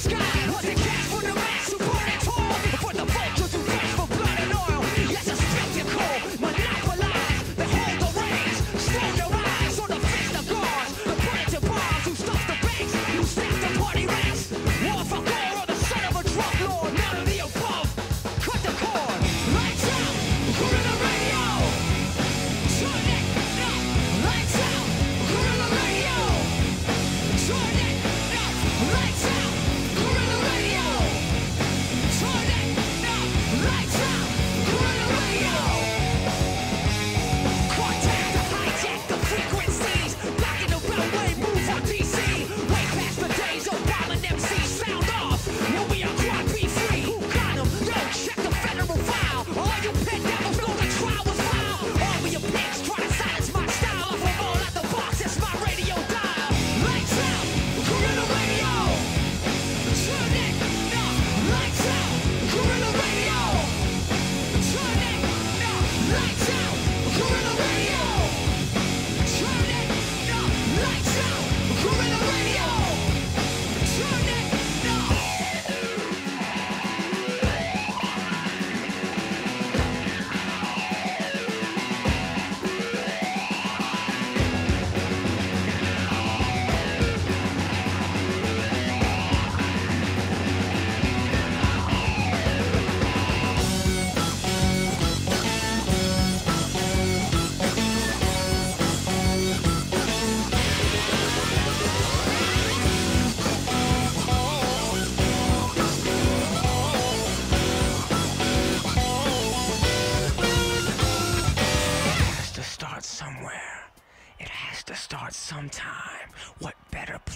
sky.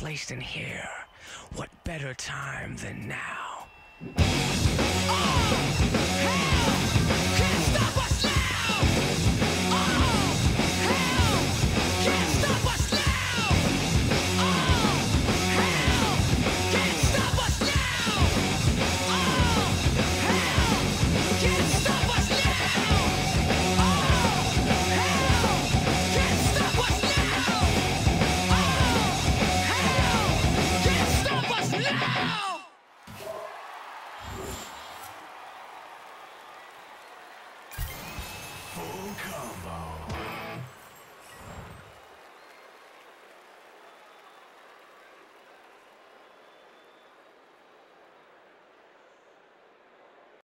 Place than here? What better time than now? Full combo.